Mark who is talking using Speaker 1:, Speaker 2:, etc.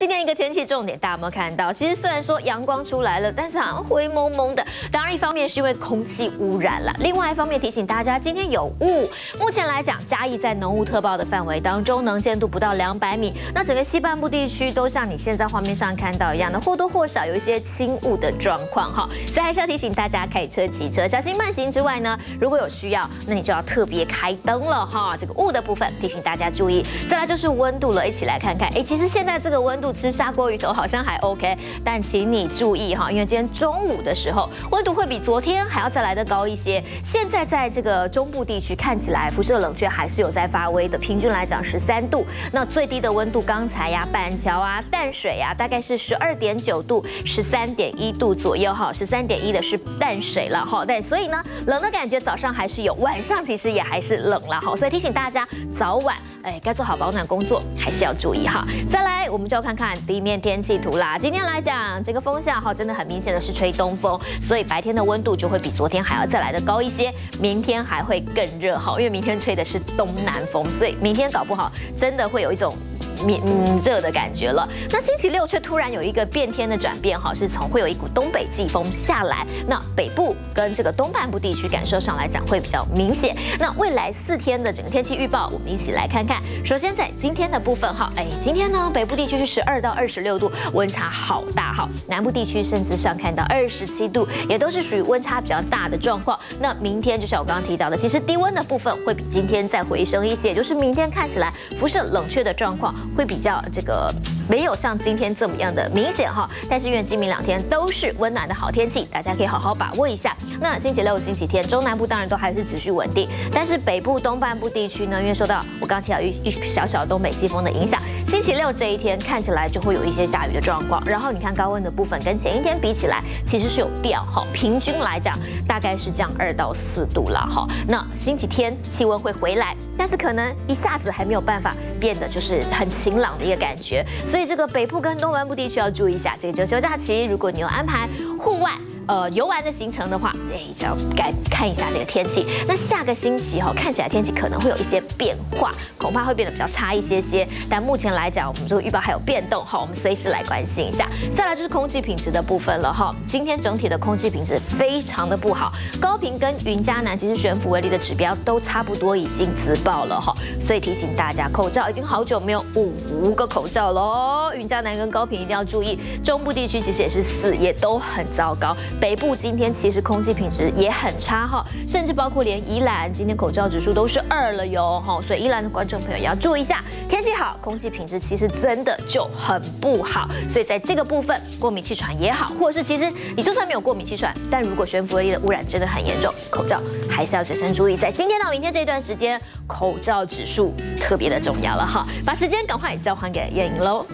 Speaker 1: 今天一个天气重点，大家有没有看到？其实虽然说阳光出来了，但是好像灰蒙蒙的。当然，一方面是因为空气污染了，另外一方面提醒大家，今天有雾。目前来讲，嘉义在浓雾特报的范围当中，能见度不到两百米。那整个西半部地区都像你现在画面上看到一样的，或多或少有一些轻雾的状况哈。所以还是要提醒大家，开车、骑车小心慢行之外呢，如果有需要，那你就要特别开灯了哈。这个雾的部分提醒大家注意。再来就是温度了，一起来看看。哎，其实现在这个温度。吃砂锅鱼头好像还 OK，但请你注意哈，因为今天中午的时候温度会比昨天还要再来的高一些。现在在这个中部地区看起来辐射冷却还是有在发威的，平均来讲十三度。那最低的温度刚才呀，板桥啊、淡水呀，大概是十二点九度、十三点一度左右哈，十三点一的是淡水了哈。但所以呢，冷的感觉早上还是有，晚上其实也还是冷了哈。所以提醒大家早晚哎该做好保暖工作还是要注意哈。再来，我们就要看。看地面天气图啦，今天来讲这个风向哈，真的很明显的是吹东风，所以白天的温度就会比昨天还要再来的高一些，明天还会更热哈，因为明天吹的是东南风，所以明天搞不好真的会有一种。免热的感觉了，那星期六却突然有一个变天的转变哈，是从会有一股东北季风下来，那北部跟这个东半部地区感受上来讲会比较明显。那未来四天的整个天气预报，我们一起来看看。首先在今天的部分哈，哎，今天呢北部地区是十二到二十六度，温差好大哈，南部地区甚至上看到二十七度，也都是属于温差比较大的状况。那明天就像我刚刚提到的，其实低温的部分会比今天再回升一些，就是明天看起来辐射冷却的状况。会比较这个没有像今天这么样的明显哈，但是因为今明两天都是温暖的好天气，大家可以好好把握一下。那星期六、星期天，中南部当然都还是持续稳定，但是北部东半部地区呢，因为受到我刚刚提到一一小小东北季风的影响，星期六这一天看起来就会有一些下雨的状况。然后你看高温的部分跟前一天比起来，其实是有掉哈，平均来讲大概是降二到四度了哈。那星期天气温会回来，但是可能一下子还没有办法变得就是很。晴朗的一个感觉，所以这个北部跟东南部地区要注意一下。这个周休假期，如果你有安排户外。呃，游玩的行程的话，哎，就要该看一下这个天气。那下个星期哈，看起来天气可能会有一些变化，恐怕会变得比较差一些些。但目前来讲，我们这个预报还有变动哈，我们随时来关心一下。再来就是空气品质的部分了哈，今天整体的空气品质非常的不好，高频跟云嘉南其实悬浮为例的指标都差不多已经自爆了哈，所以提醒大家，口罩已经好久没有五个口罩喽。云嘉南跟高频一定要注意，中部地区其实也是四，也都很糟糕。北部今天其实空气品质也很差哈，甚至包括连宜兰今天口罩指数都是二了哟哈，所以宜兰的观众朋友也要注意一下，天气好，空气品质其实真的就很不好，所以在这个部分，过敏气喘也好，或者是其实你就算没有过敏气喘，但如果悬浮粒的污染真的很严重，口罩还是要随身注意，在今天到明天这段时间，口罩指数特别的重要了哈，把时间赶快交还给燕莹喽。